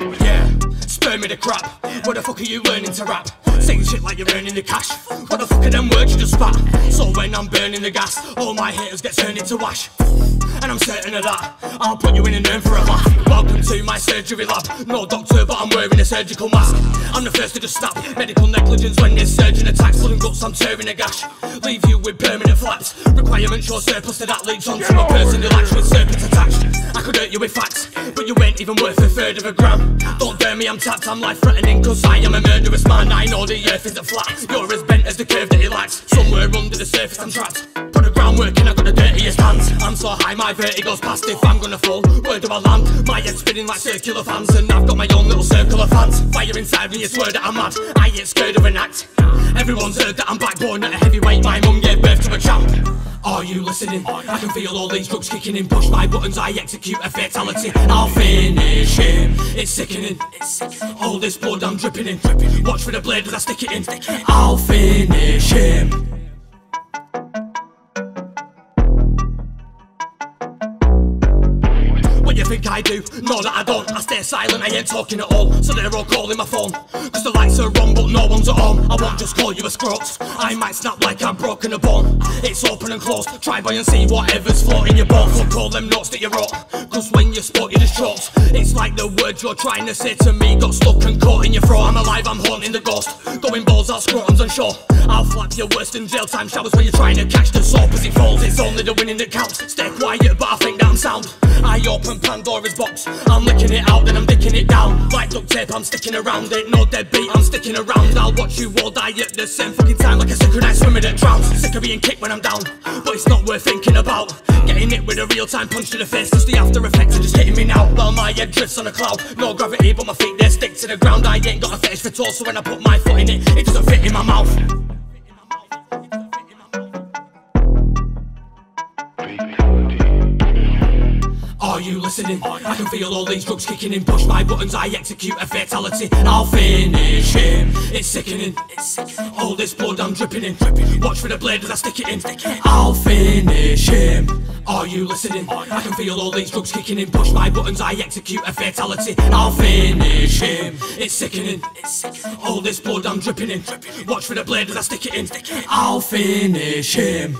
Yeah, spare me the crap. Where the fuck are you learning to rap? Saying shit like you're earning the cash. What the fuck are them words you just spat? So when I'm burning the gas, all my haters get turned into ash. And I'm certain of that. I'll put you in an urn for a laugh. Welcome to my surgery lab. No doctor, but I'm wearing a surgical mask. I'm the first to just stop medical negligence when this surgeon attacks. Blood and guts, I'm tearing a gash. Leave you with permanent flaps. Requirements, your surplus to that leads onto a person who lacks with serpents attached. I could hurt you with facts, but you ain't even worth a third of a gram. Don't dare me, I'm tapped, I'm life threatening, cause I am a murderous man. I know the earth isn't flat. You're as bent as the curve that it lacks. Somewhere under the surface, I'm trapped. I'm so high, my vertigo's past if I'm gonna fall. Where do I land? My head's spinning like circular fans, and I've got my own little circle of fans. Fire inside me, you swear that I'm mad. I ain't scared of an act. Everyone's heard that I'm backborn at a heavyweight. My mum gave birth to a champ. Are you listening? I can feel all these drugs kicking in. Push my buttons, I execute a fatality. I'll finish him. It's sickening. All this blood I'm dripping in. Watch for the blade as I stick it in. I'll finish him. Think I do? No, that I don't. I stay silent, I ain't talking at all. So they're all calling my phone. Cause the lights are on, but no one's at home. I won't just call you a scrote. I might snap like I'm broken a bone. It's open and closed. Try by and see whatever's floating your boat. Fuck all them notes that you wrote. Cause like the words you're trying to say to me got stuck and caught in your throat. I'm alive, I'm haunting the ghost. Going balls out, scrotums unsure. I'll flap your worst in jail time showers when you're trying to catch the soap as it falls. It's only the winning that counts. Stay quiet, but I think that I'm sound. I open Pandora's box. I'm licking it out, then I'm dicking it down. Like duct tape, I'm sticking around it. No deadbeat, I'm sticking around. I'll watch you all die at the same fucking time, like a synchronized swimmer that drowns. Sick of being kicked when I'm down, but it's not worth thinking about. Getting it with a real time punch to the face, just the after effects are just hitting me now. While my head drifts on a cloud, no gravity, but my feet they stick to the ground. I ain't got a fetish for toes, so when I put my foot in it, it doesn't fit in my mouth. Are you listening? I can feel all these drugs kicking in. Push my buttons, I execute a fatality. I'll finish him. It's sickening. All this blood I'm dripping in. Watch for the blade as I stick it in. I'll finish him. Are you listening? I can feel all these drugs kicking in. Push my buttons, I execute a fatality. I'll finish him. It's sickening. All this blood I'm dripping in. Watch for the blade as I stick it in. I'll finish him.